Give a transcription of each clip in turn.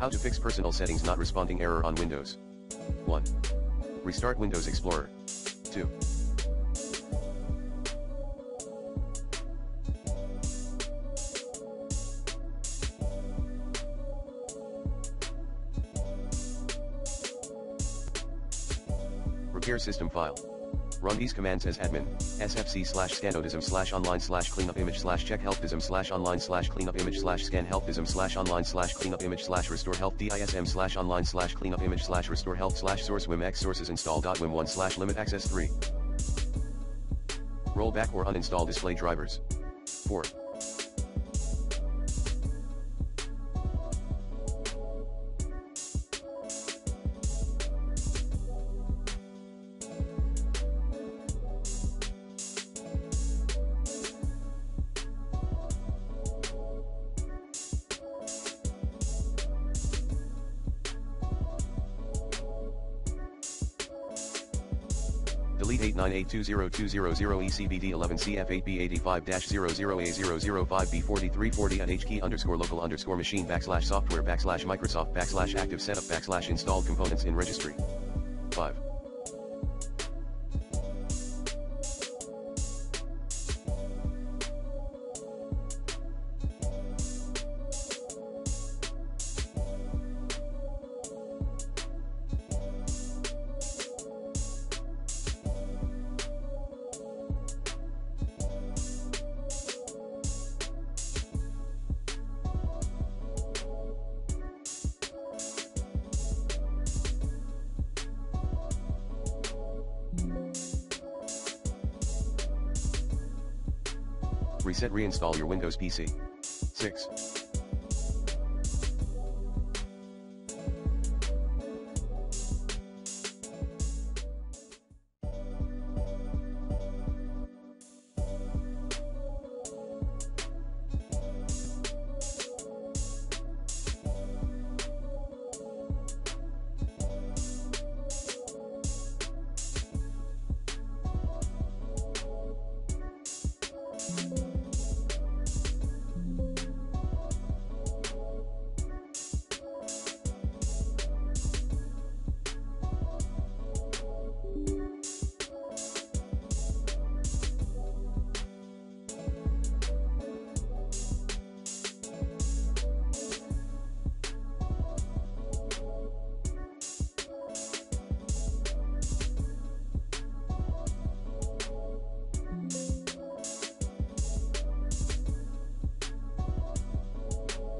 How to fix personal settings not responding error on Windows. 1. Restart Windows Explorer. 2. Repair system file. Run these commands as admin, sfc slash scannow dism slash online slash cleanup image slash check healthdism slash online slash cleanup image slash scan healthdism slash online slash cleanup image slash restore health dism slash online slash cleanup image slash restore health slash source wim x sources install dot wim 1 slash limit access 3. Roll back or uninstall display drivers. 4. Delete 8982020 ECBD 11 CF8B 85-00A005B4340 at H key underscore local underscore machine backslash software backslash Microsoft backslash active setup backslash installed components in registry. 5. Reset reinstall your Windows PC. 6.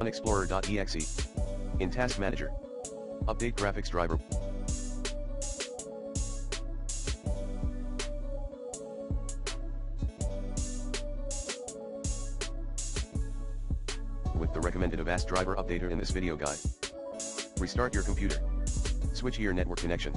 Unexplorer.exe. In Task Manager. Update graphics driver. With the recommended Avast driver updater in this video guide. Restart your computer. Switch your network connection.